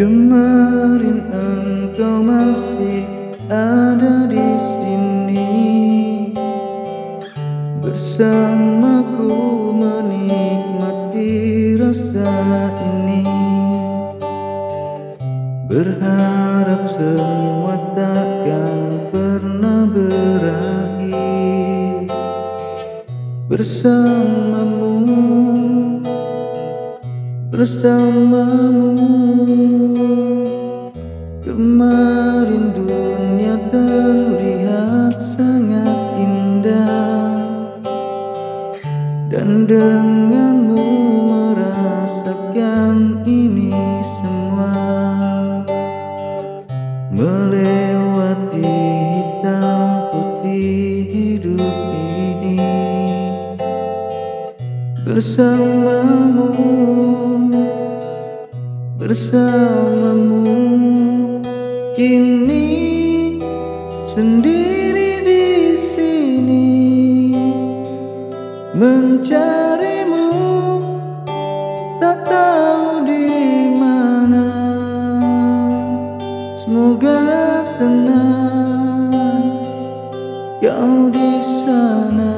Kemarin engkau masih ada di sini. Bersamaku menikmati rasa ini. Berharap semua takkan pernah berakhir. Bersamamu Bersamamu denganmu merasakan ini semua. Melewati hitam putih hidup ini. Bersamamu Bersamamu. Kini sendiri mencarimu tak tahu di mana. Semoga tenang kau di sana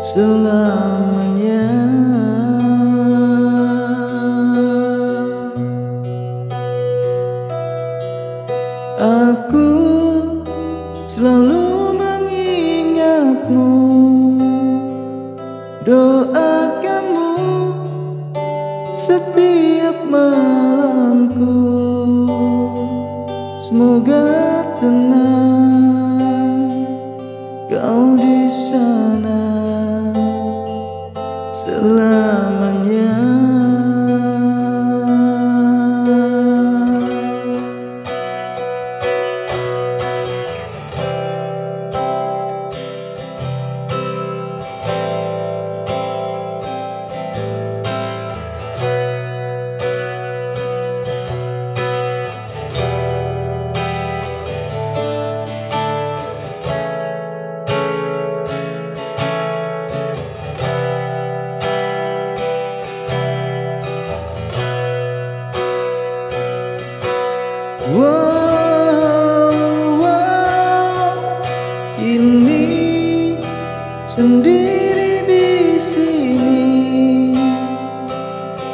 selamanya kau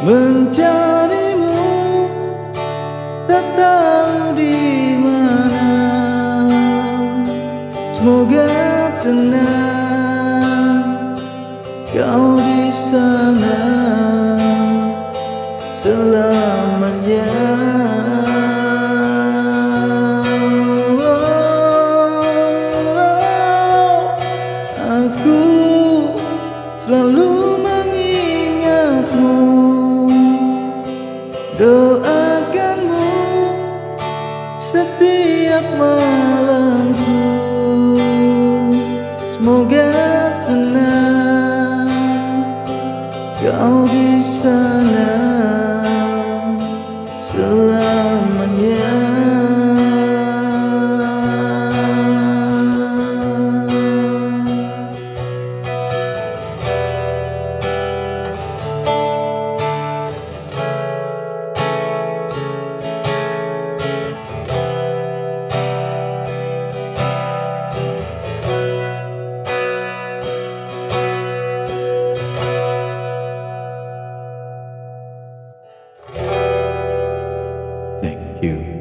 mencarimu tak tahu di mana. Semoga tenang kau di sana selamanya. Aku selalu setiap malamku Semoga tenang kau di sana you.